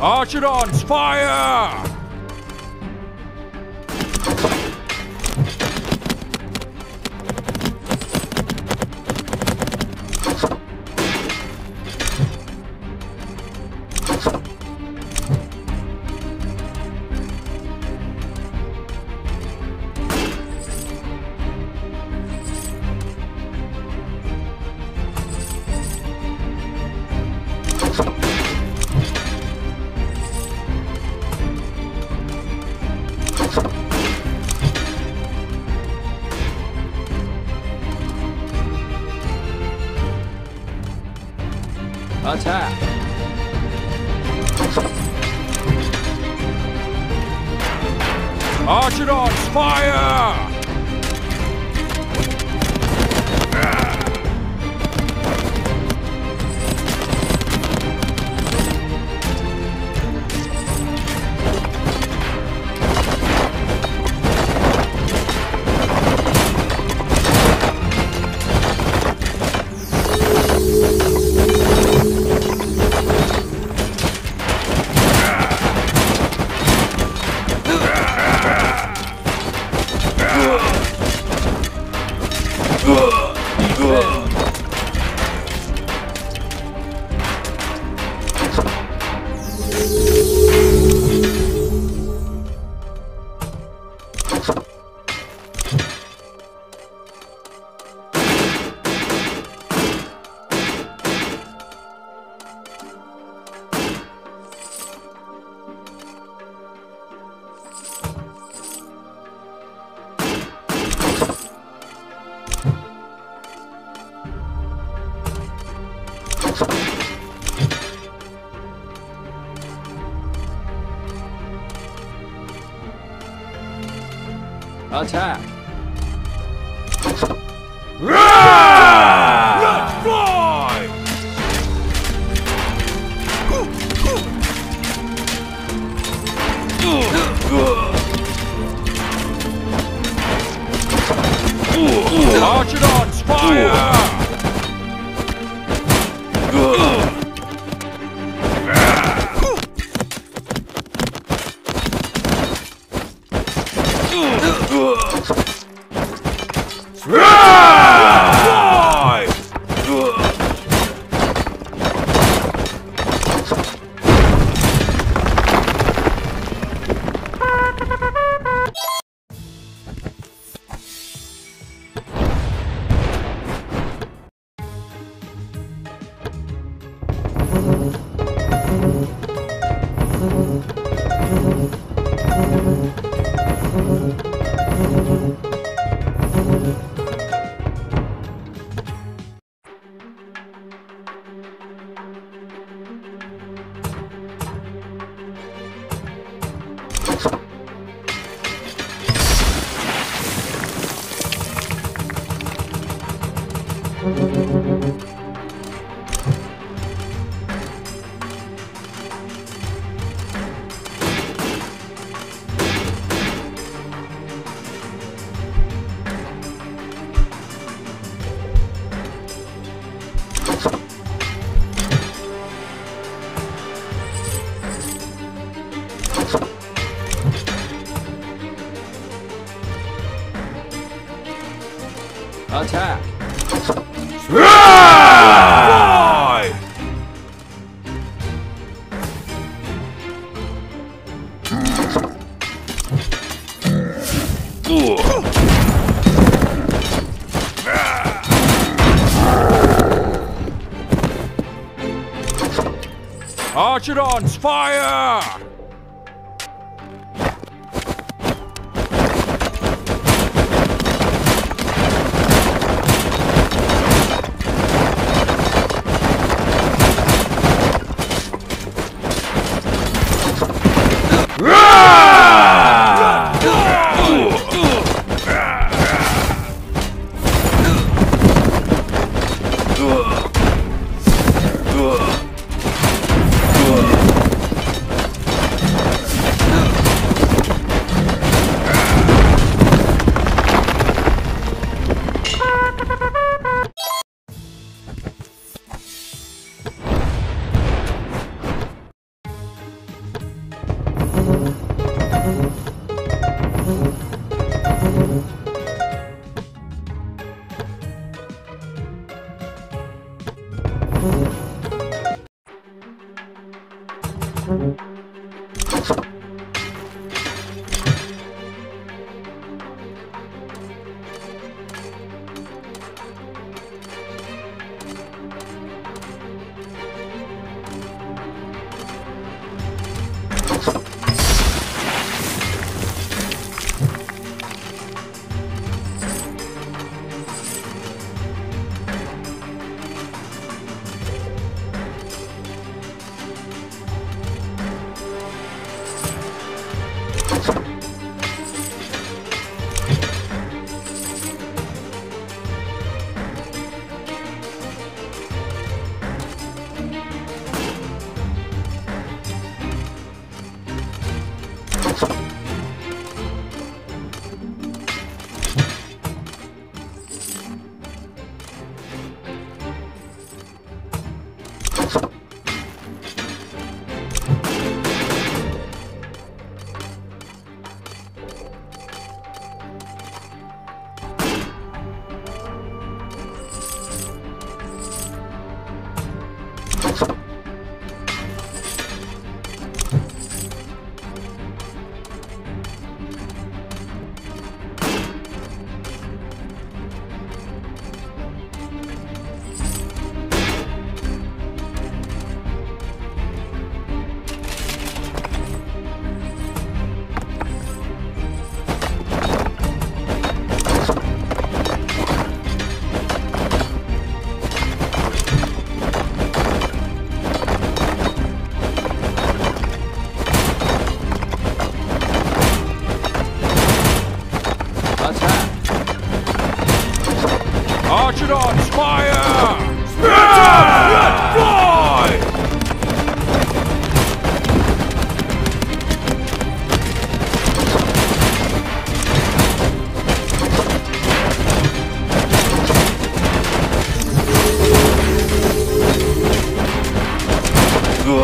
Archidons, fire! Attack! Archidons, fire! Attack! Attack! Archidons, fire!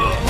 Fly!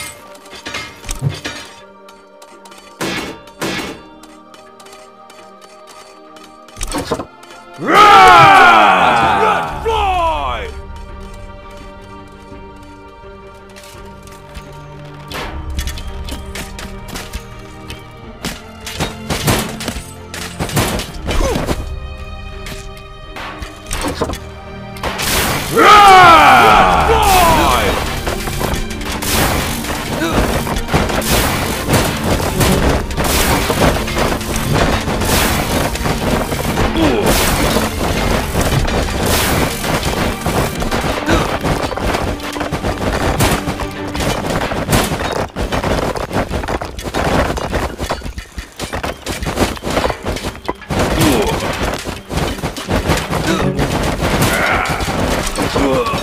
Whoa.